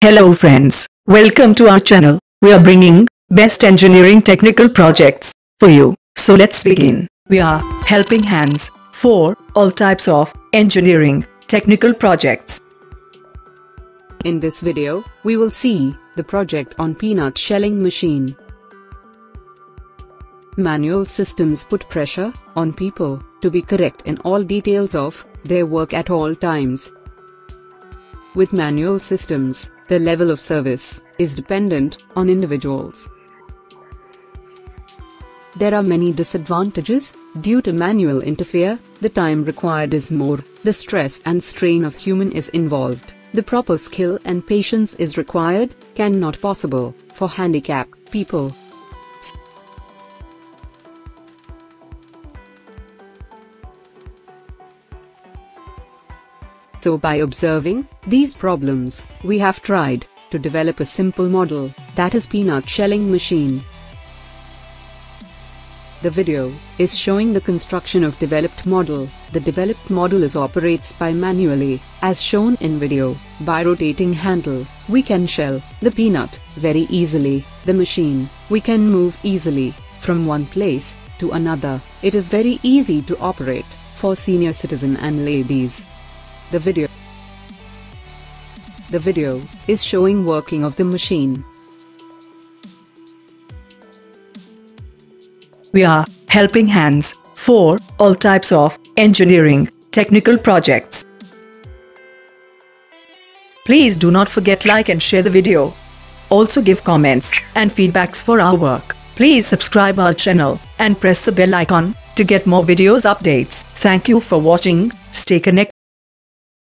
Hello friends, welcome to our channel. We are bringing best engineering technical projects for you. So let's begin. We are helping hands for all types of engineering technical projects. In this video, we will see the project on peanut shelling machine. Manual systems put pressure on people to be correct in all details of their work at all times. With manual systems, the level of service is dependent on individuals. There are many disadvantages due to manual interfere, the time required is more, the stress and strain of human is involved, the proper skill and patience is required, can not possible for handicapped people. So by observing these problems, we have tried to develop a simple model, that is peanut shelling machine. The video is showing the construction of developed model. The developed model is operates by manually, as shown in video, by rotating handle. We can shell the peanut very easily. The machine we can move easily from one place to another. It is very easy to operate for senior citizen and ladies. The video The video is showing working of the machine. We are helping hands for all types of engineering technical projects. Please do not forget like and share the video. Also give comments and feedbacks for our work. Please subscribe our channel and press the bell icon to get more videos updates. Thank you for watching. Stay connected.